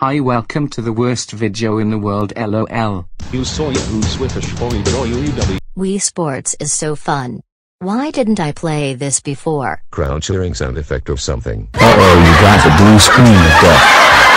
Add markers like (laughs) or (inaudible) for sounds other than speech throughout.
Hi welcome to the worst video in the world lol. You saw Yahoo Swiftish for UW. Wii Sports is so fun. Why didn't I play this before? Crowd cheering sound effect of something. Uh-oh, you got the blue screen of death.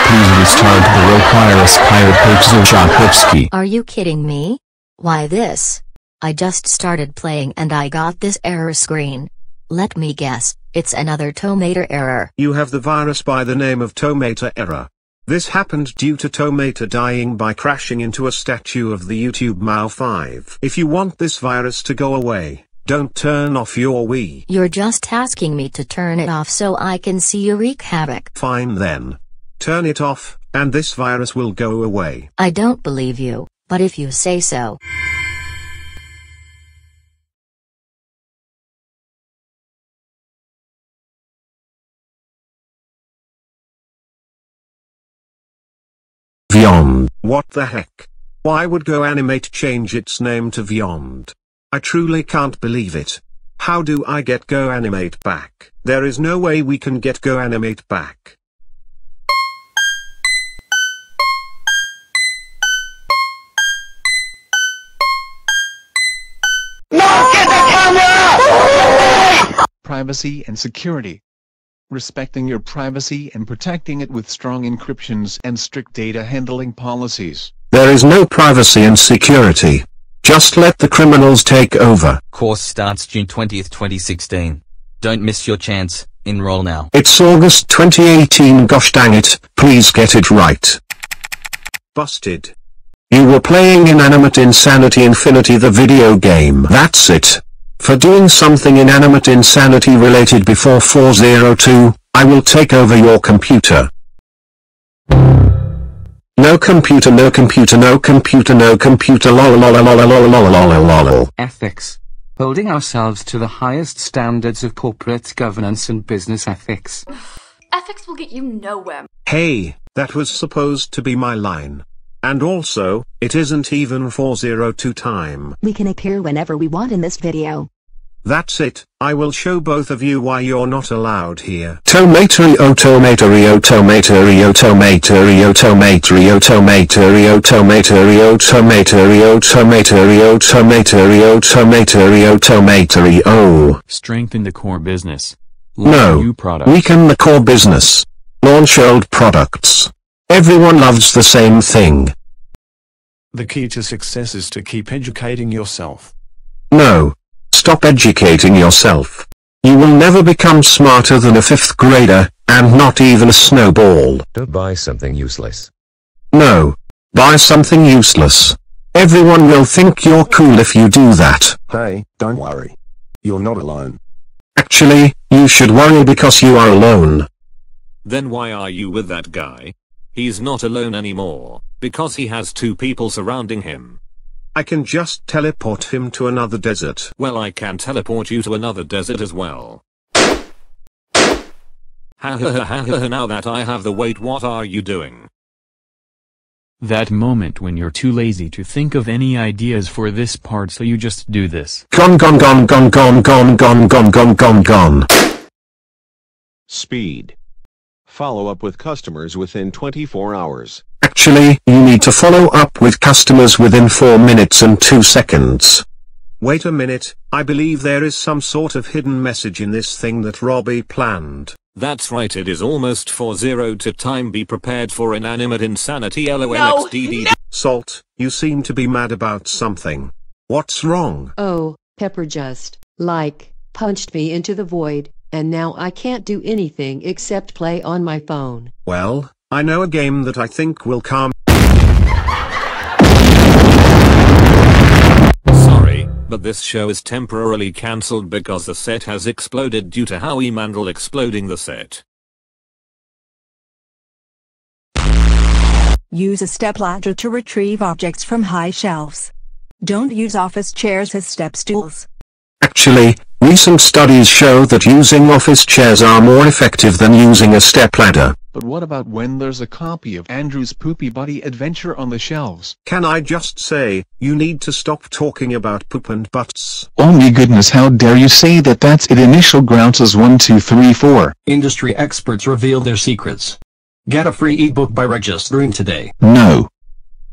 Please restart the requires Pirate Pixel Shakovsky. Are you kidding me? Why this? I just started playing and I got this error screen. Let me guess, it's another Tow Mater error. You have the virus by the name of Tow Mater error. This happened due to Tow Mater dying by crashing into a statue of the YouTube Mau5. If you want this virus to go away, don't turn off your Wii. You're just asking me to turn it off so I can see you wreak havoc. Fine then. Turn it off, and this virus will go away. I don't believe you, but if you say so. What the heck? Why would GoAnimate change its name to Vyond? I truly can't believe it. How do I get GoAnimate back? There is no way we can get GoAnimate back. (laughs) privacy and security. Respecting your privacy and protecting it with strong encryptions and strict data handling policies. There is no privacy and security. Just let the criminals take over. Course starts June 20th, 2016. Don't miss your chance. Enroll now. It's August 2018 gosh dang it, please get it right. Busted. You were playing Inanimate Insanity Infinity the video game. That's it. For doing something inanimate insanity related before 402, I will take over your computer. No computer no computer no computer no computer lol lol lol lol lol lol lol lol lol. Ethics. Holding ourselves to the highest standards of corporate governance and business ethics. Ethics will get you nowhere. Hey, that was supposed to be my line. And also, it isn't even 402 time. We can appear whenever we want in this video. That's it, I will show both of you why you're not allowed here. Tomatorio tomatorio tomatorio tomatorio tomatorio tomatorio tomatorio tomatorio tomatorio tomatorio tomatorio tomatorio Strengthen the core business. No, Launch new products. weaken the core business. Launch old products. Everyone loves the same thing. The key to success is to keep educating yourself. No. Stop educating yourself. You will never become smarter than a fifth grader, and not even a snowball. Don't buy something useless. No. Buy something useless. Everyone will think you're cool if you do that. Hey, don't worry. You're not alone. Actually, you should worry because you are alone. Then why are you with that guy? He's not alone anymore, because he has two people surrounding him. I can just teleport him to another desert. Well I can teleport you to another desert as well. Ha ha ha ha ha now that I have the weight what are you doing? That moment when you're too lazy to think of any ideas for this part so you just do this. Gone gone gone gone gone gone gone gone gone gone gone. Speed. Follow up with customers within 24 hours. Actually, you need to follow up with customers within 4 minutes and 2 seconds. Wait a minute, I believe there is some sort of hidden message in this thing that Robbie planned. That's right it is almost 4-0 to time be prepared for inanimate insanity lolxdd. Salt, you seem to be mad about something. What's wrong? Oh, Pepper just, like, punched me into the void, and now I can't do anything except play on my phone. Well, I know a game that I think will calm. Sorry, but this show is temporarily cancelled because the set has exploded due to Howie Mandel exploding the set. Use a stepladder to retrieve objects from high shelves. Don't use office chairs as step stools. Actually, recent studies show that using office chairs are more effective than using a stepladder. But what about when there's a copy of Andrew's Poopy Buddy Adventure on the shelves? Can I just say, you need to stop talking about poop and butts. Oh my goodness how dare you say that that's it initial grounds is 1 2 3 4. Industry experts reveal their secrets. Get a free ebook by registering today. No.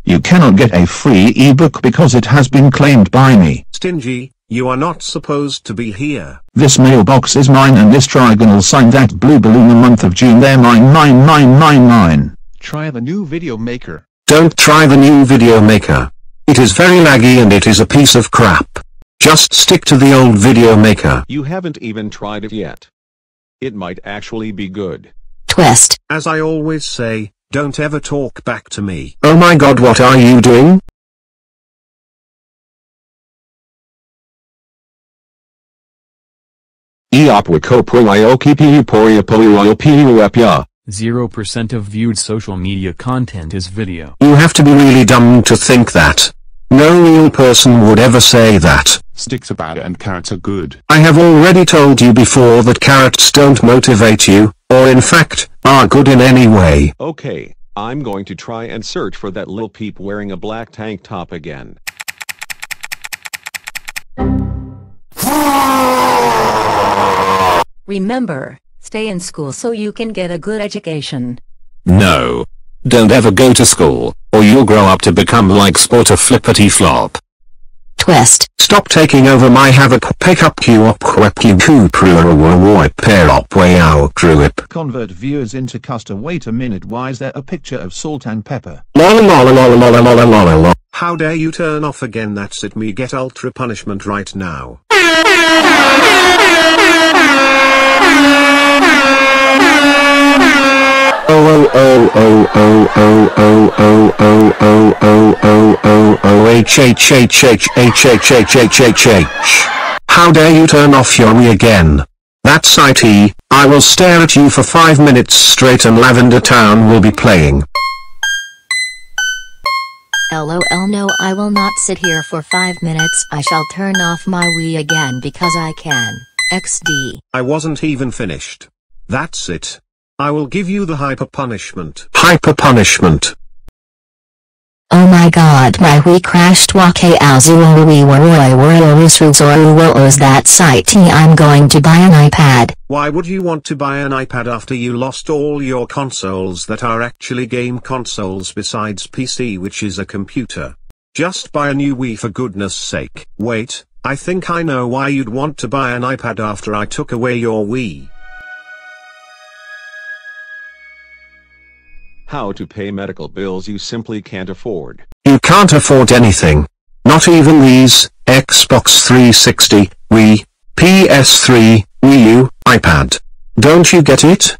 You cannot get a free ebook because it has been claimed by me. Stingy, you are not supposed to be here. This mailbox is mine and this trigonal sign that blue balloon the month of June they're mine mine mine mine mine. Try the new video maker. Don't try the new video maker. It is very laggy and it is a piece of crap. Just stick to the old video maker. You haven't even tried it yet. It might actually be good. Twist. As I always say, don't ever talk back to me. Oh my god what are you doing? 0% of viewed social media content is video. You have to be really dumb to think that. No real person would ever say that. Sticks are bad and carrots are good. I have already told you before that carrots don't motivate you, or in fact, are good in any way. Okay, I'm going to try and search for that little peep wearing a black tank top again. Remember, stay in school so you can get a good education. No. Don't ever go to school, or you'll grow up to become like Sport a Flippity Flop. Twist. Stop taking over my havoc pick up you up quick you coo pair up way out druip. Convert viewers into custom wait a minute why is there a picture of salt and pepper? How dare you turn off again that's it me get ultra punishment right now. (laughs) Oh oh oh oh oh oh oh oh oh oh oh oh oh h h h h h h h h h h. How dare you turn off your me again? That's IT, I will stare at you for 5 minutes straight and Lavender Town will be playing. LOL no I will not sit here for 5 minutes I shall turn off my Wii again because I can. XD. I wasn't even finished. That's it. I will give you the hyper punishment. Hyper punishment. Oh my god my Wii crashed wake azuoi waroi was that site I'm going to buy an iPad. Why would you want to buy an iPad after you lost all your consoles that are actually game consoles besides PC which is a computer? Just buy a new Wii for goodness sake. Wait, I think I know why you'd want to buy an iPad after I took away your Wii. How to pay medical bills you simply can't afford. You can't afford anything. Not even these, Xbox 360, Wii, PS3, Wii U, iPad. Don't you get it?